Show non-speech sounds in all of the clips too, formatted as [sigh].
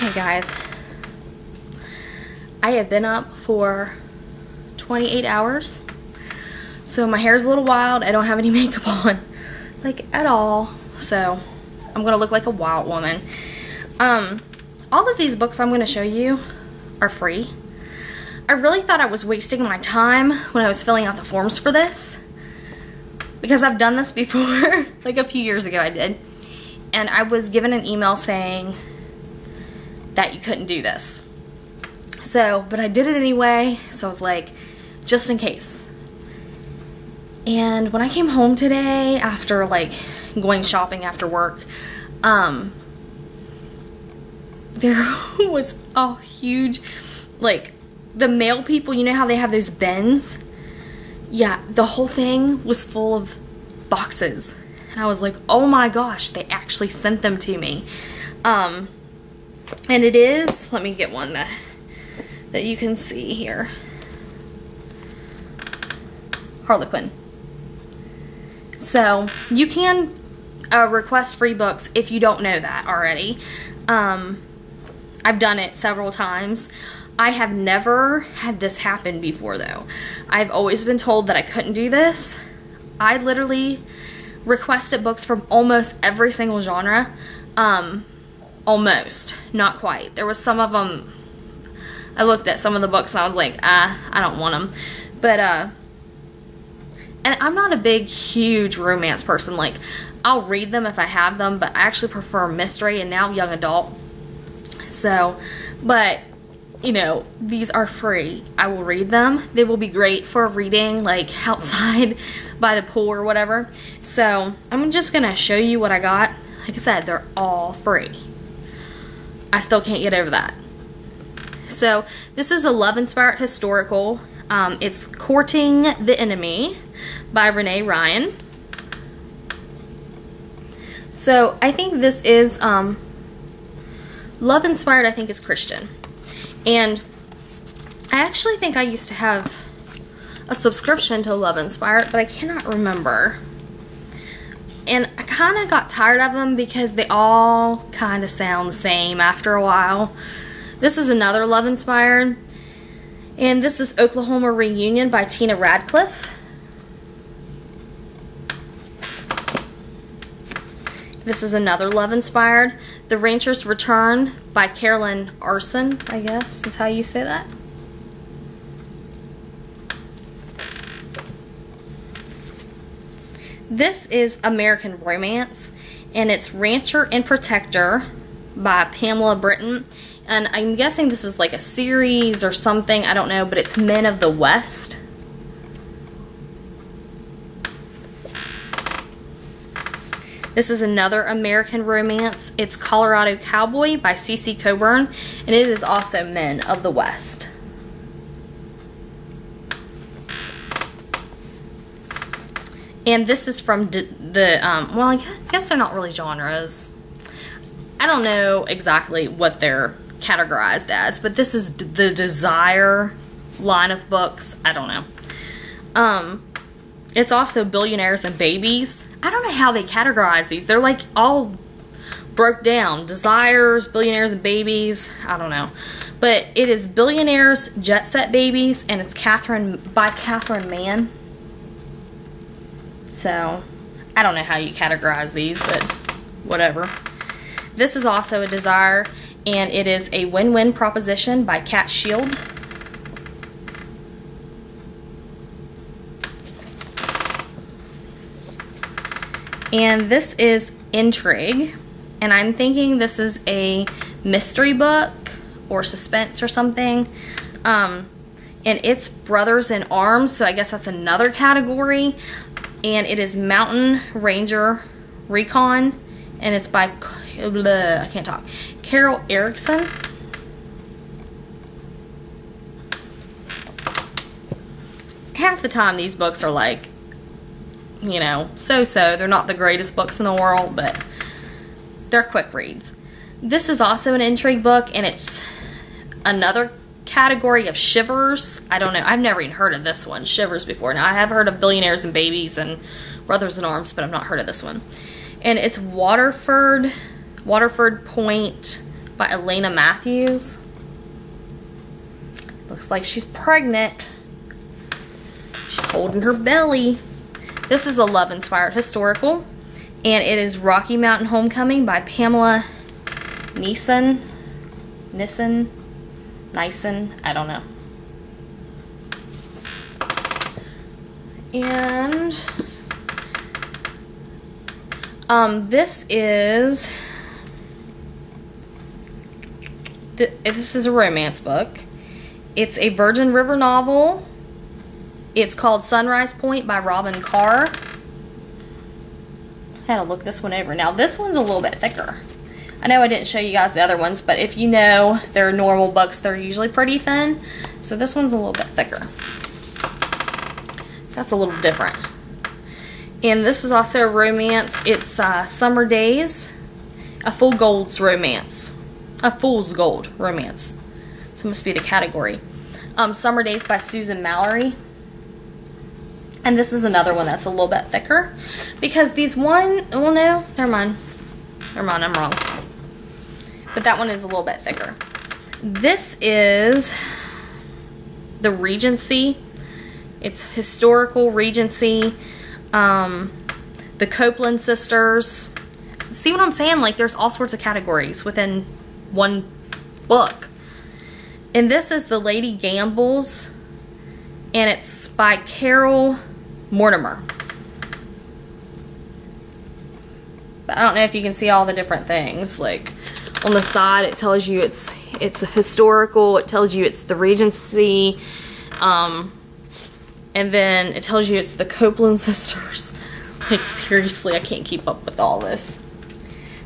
Okay, guys. I have been up for 28 hours. So my hair's a little wild. I don't have any [laughs] makeup on. Like, at all. So, I'm to look like a wild woman. Um, all of these books I'm to show you are free. I really thought I was wasting my time when I was filling out the forms for this. Because I've done this [laughs] before. like a few years ago I did. And I was given an email saying that you couldn't do this. So, but I did it anyway. So I was like, just in case. And when I came home today after like going shopping after work, um, there [laughs] was a huge, like, the mail people, you know how they have those bins? Yeah, the whole thing was full of boxes. And I was like, oh my gosh, they actually sent them to me. Um, and it is, let me get one that, that you can see here. Harlequin. So you can uh, request free books if you don't know that already. Um, I've done it several times. I have never had this happen before though. I've always been told that I couldn't do this. I literally requested books from almost every single genre. Um, almost, not quite. There was some of them, I looked at some of the books and I was like, ah, I don't want them. But, uh, and I'm not a big, huge romance person. Like, I'll read them if I have them, but I actually prefer mystery and now young adult. So, but you know, these are free. I will read them. They will be great for reading like [laughs] outside by the pool or whatever. So I'm just gonna show you what I got. Like I said, they're all free. I still can't get over that. So this is a love inspired historical. Um, it's Courting the Enemy by Renee Ryan. So I think this is um, love inspired. I think is Christian. And I actually think I used to have a subscription to Love Inspired, but I cannot remember. And I kind of got tired of them because they all kind of sound the same after a while. This is another Love Inspired. And this is Oklahoma Reunion by Tina Radcliffe. This is another Love Inspired. The Rancher's Return by Carolynne Aarsen, I guess is how you say that. This is American Romance, and it's Rancher and Protector by Pamela Britton. And I'm guessing this is like a series or something, I don't know, but it's Men of the West. This is another American romance. It's Colorado Cowboy by CC Coburn, and it is also Men of the West. And this is from the, um, well, I guess they're not really genres. I don't know exactly what they're categorized as, but this is the Desire line of books. I don't know. Um, it's also Billionaires and Babies. I don't know how they categorize these. They're like all broke down. Desires, Billionaires and Babies. I don't know. But it is Billionaires, Jet Set Babies, and it's Catherine by Catherine Mann. So, I don't know how you categorize these, but whatever. This is also a Desire, and it is a win-win proposition by Cat Schield. And this is Intrigue. And I'm thinking this is a mystery book or suspense or something. Um, and it's Brothers in Arms, so I guess that's another category. And it is Mountain Ranger Recon, and it's by, I can't talk, Carol Ericson. Half the time these books are like you know, so-so. They're not the greatest books in the world, but they're quick reads. This is also an intrigue book, and it's another category of shivers. I don't know. I've never even heard of this one, Shivers, before. Now, I have heard of Billionaires and Babies and Brothers in Arms, but I've not heard of this one. And it's Waterford, Waterford Point by Alana Matthews. Looks like she's pregnant. She's holding her belly. This is a love inspired historical, and it is Rocky Mountain Homecoming by Pamela Neeson. Nissen? Nyson? I don't know. And um, this is th this is a romance book. It's a Virgin River novel. It's called Sunrise Point by Robyn Carr. I had to look this one over. Now this one's a little bit thicker. I know I didn't show you guys the other ones, but if you know they're normal books, they're usually pretty thin. So this one's a little bit thicker. So that's a little different. And this is also a romance. It's uh, Summer Days, a Full Gold's romance. A Fool's Gold romance. So it must be the category. Um, Summer Days by Susan Mallery. And this is another one that's a little bit thicker. Because these one, well no, never mind. Never mind, I'm wrong. But that one is a little bit thicker. This is the Regency. It's historical Regency. Um, the Copeland sisters. See what I'm saying? Like there's all sorts of categories within one book. And this is the Lady Gambles. And it's by Carole Mortimer. But I don't know if you can see all the different things. Like on the side it tells you it's it's historical, it tells you it's the Regency, um, and then it tells you it's the Copeland [laughs] sisters. Like seriously, I can't keep up with all this.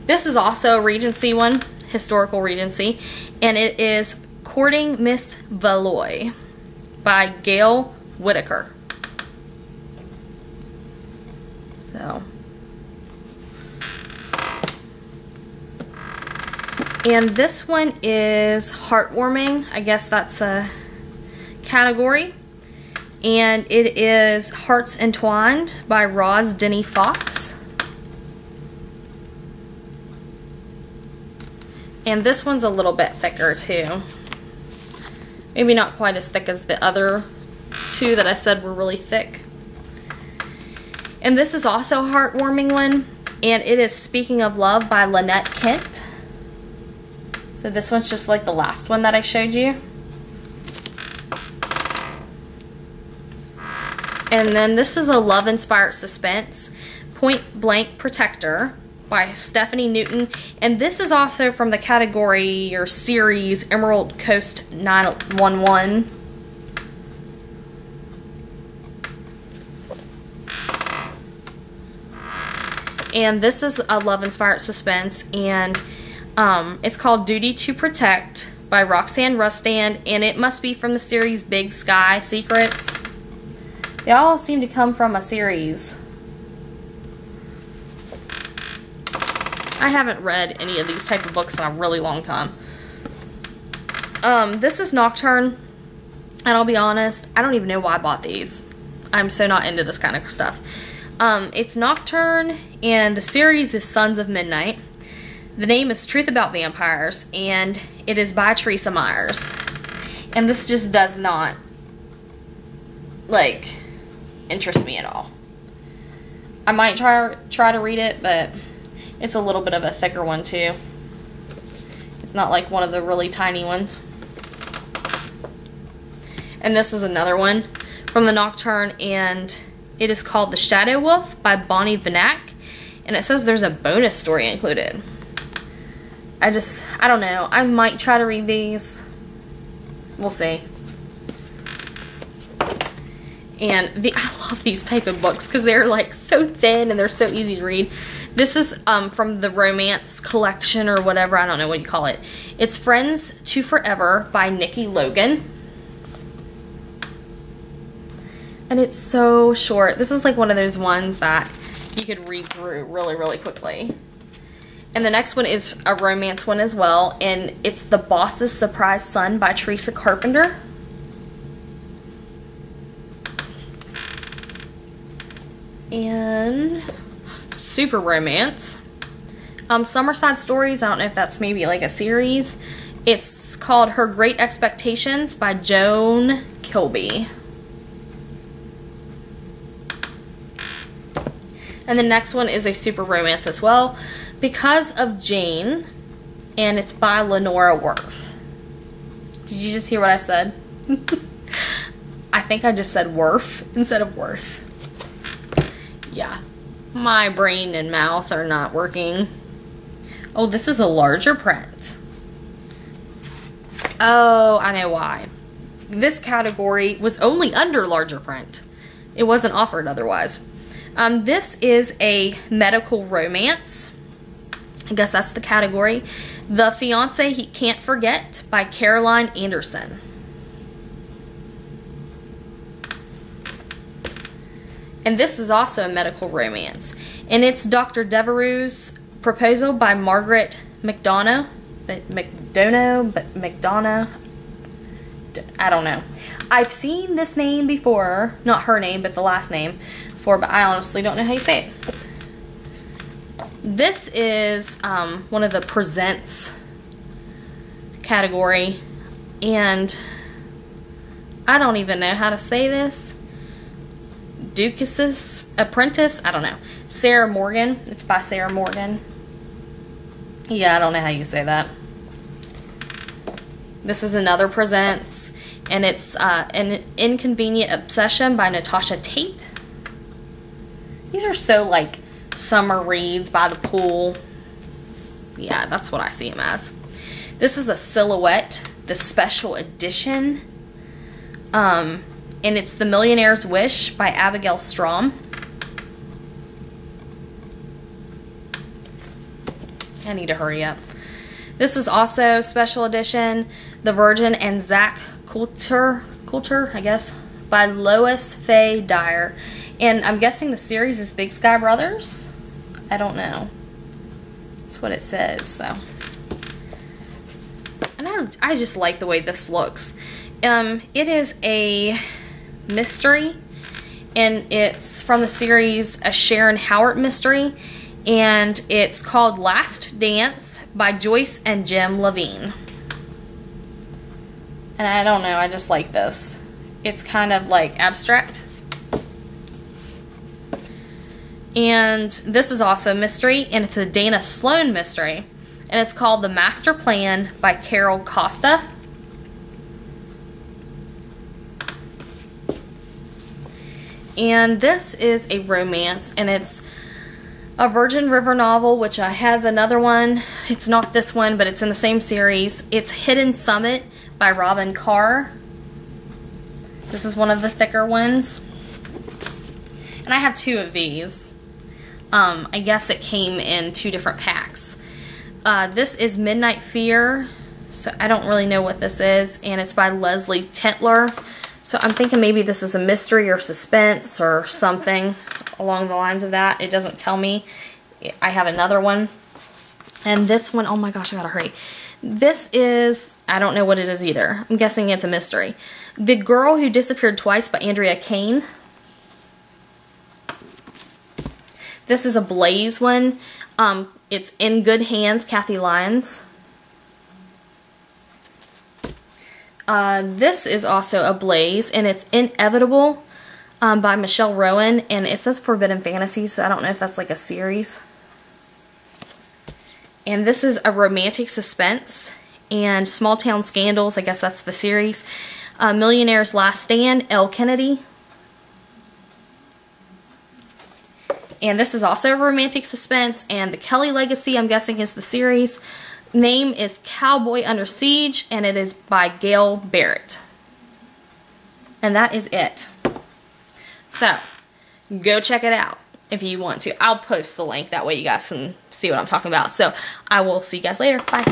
This is also a Regency one, historical Regency, and it is Courting Miss Vallois by Gail Whitiker. So. And this one is heartwarming. I guess that's a category. And it is Hearts Entwined by Roz Denny Fox. And this one's a little bit thicker too. Maybe not quite as thick as the other two that I said were really thick. And this is also a heartwarming one. And it is Speaking of Love by Lynnette Kent. So this one's just like the last one that I showed you. And then this is a love-inspired suspense, Point Blank Protector by Stephanie Newton. And this is also from the category or series Emerald Coast 911. And this is a love-inspired suspense and um, it's called Duty to Protect by Roxanne Rustand and it must be from the series Big Sky Secrets. They all seem to come from a series. I haven't read any of these type of books in a really long time. Um, this is Nocturne, and I'll be honest, I don't even know why I bought these. I'm so not into this kind of stuff. Um, it's Nocturne, and the series is Sons of Midnight. The name is Truth About Vampires, and it is by Theresa Meyers. And this just does not, like, interest me at all. I might try try to read it, but it's a little bit of a thicker one too. It's not like one of the really tiny ones. And this is another one from the Nocturne, and it is called The Shadow Wolf by Bonnie Vanak. And it says there's a bonus story included. I just, I don't know. I might try to read these. We'll see. And the, [laughs] I love these type of books because they're like so thin and they're so easy to read. This is um, from the romance collection or whatever. I don't know what you call it. It's Friends to Forever by Nikki Logan. And it's so short. This is like one of those ones that you could read through really, really quickly. And the next one is a romance one as well. And it's The Boss's Surprise Son by Teresa Carpenter. And super romance. Um, Summerside Stories, I don't know if that's maybe like a series. It's called Her Great Expectations by Joan Kilby. And the next one is a super romance as well, Because of Jane, and it's by Lenora Worth. Did you just hear what I said? [laughs] I think I just said Worth instead of Worth. Yeah, my brain and mouth are not working. Oh, this is a larger print. Oh, I know why. This category was only under larger print. It wasn't offered otherwise. Um, this is a medical romance. I guess that's the category. The Fiance He Can't Forget by Caroline Anderson. And this is also a medical romance. And it's Dr. Devereux's Proposal by Margaret McDonagh. But McDonough, but McDonough. I don't know. I've seen this name before. Not her name, but the last name for, but I honestly don't know how you say it. This is um, one of the presents category, and I don't even know how to say this. Duchess's Apprentice? I don't know. Sarah Morgan. It's by Sarah Morgan. Yeah, I don't know how you say that. This is another presents, and it's uh, An Inconvenient Obsession by Natasha Tate. These are so like summer reads by the pool. Yeah, that's what I see them as. This is a silhouette, the special edition. Um, and it's The Millionaire's Wish by Abigail Strom. I need to hurry up. This is also special edition, The Virgin and Zach Coulter, Coulter, I guess, by Lois Faye Dyer. And I'm guessing the series is Big Sky Brothers? I don't know. That's what it says, so. And I, I just like the way this looks. Um, it is a mystery, and it's from the series A Sharyn Howard Mystery, and it's called Last Dance by Joyce and Jim Lavene. And I don't know, I just like this. It's kind of like abstract. And this is also a mystery, and it's a Dana Sloan mystery. And it's called The Master Plan by Carol Costa. And this is a romance, and it's a Virgin River novel, which I have another one. It's not this one, but it's in the same series. It's Hidden Summit by Robyn Carr. This is one of the thicker ones. And I have two of these. Um, I guess it came in two different packs. Uh, this is Midnight Fear. So I don't really know what this is. And it's by Leslie Tentler. So I'm thinking maybe this is a mystery or suspense or something along the lines of that. It doesn't tell me. I have another one. And this one, oh my gosh, I gotta hurry. This is, I don't know what it is either. I'm guessing it's a mystery. The Girl Who Disappeared Twice by Andrea Kane. This is a Blaze one. Um, it's In Good Hands, Kathy Lyons. Uh, this is also a Blaze, and it's Inevitable um, by Michelle Rowan, and it says Forbidden Fantasy, so I don't know if that's like a series. And this is a romantic suspense, and Small Town Scandals, I guess that's the series. Uh, Millionaire's Last Stand, Elle Kennedy. And this is also a romantic suspense, and The Kelley Legacy, I'm guessing, is the series name is Cowboy Under Siege, and it is by Gail Barrett. And that is it. So, go check it out if you want to. I'll post the link, that way you guys can see what I'm talking about. So, I will see you guys later. Bye.